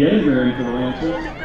Katie Edinburgh for the Lancers.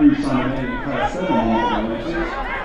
free Sunday night in class seven these directions.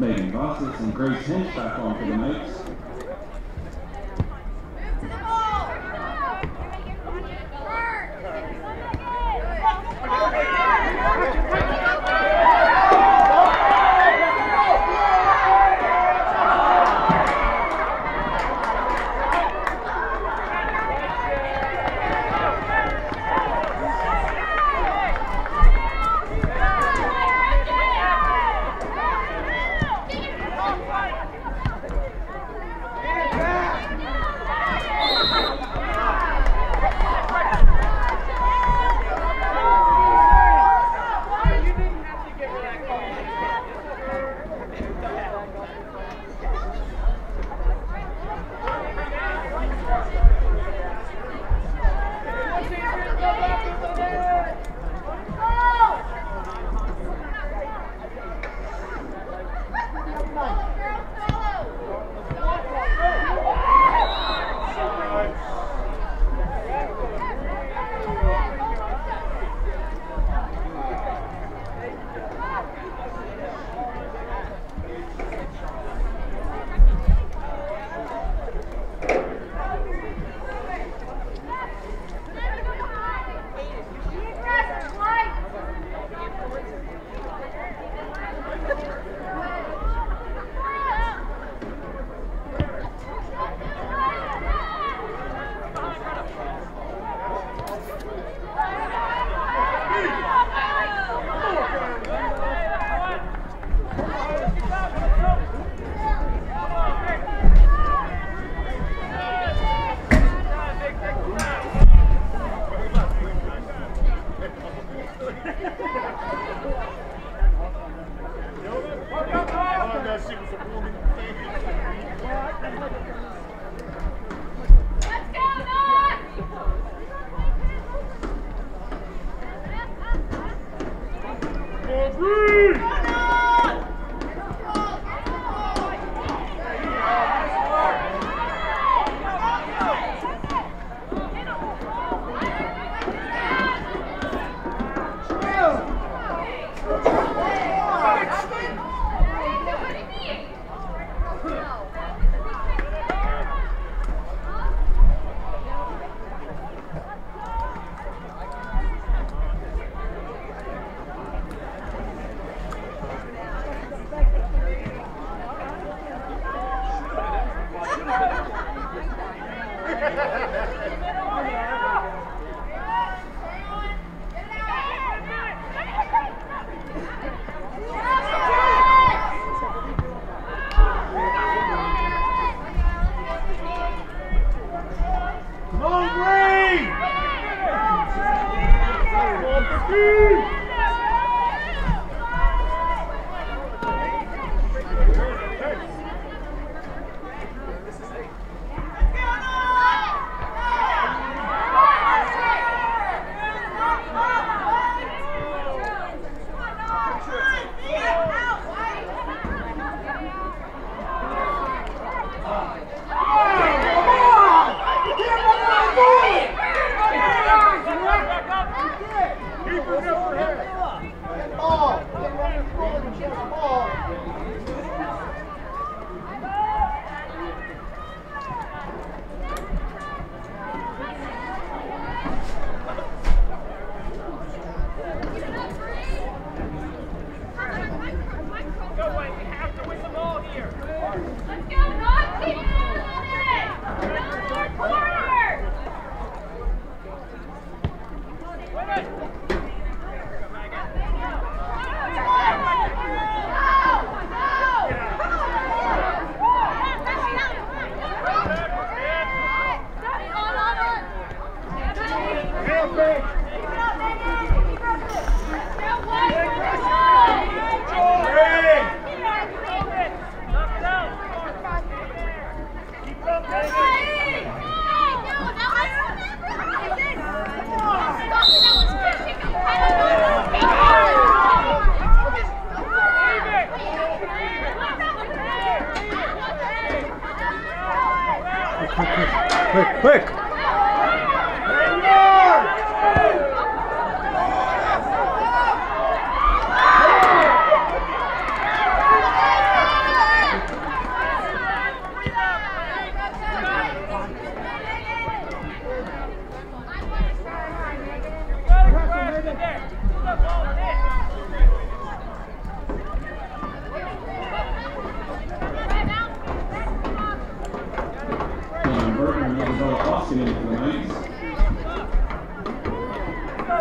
Megan Vasas and Grace Hinch back on for the Knights.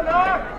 Oh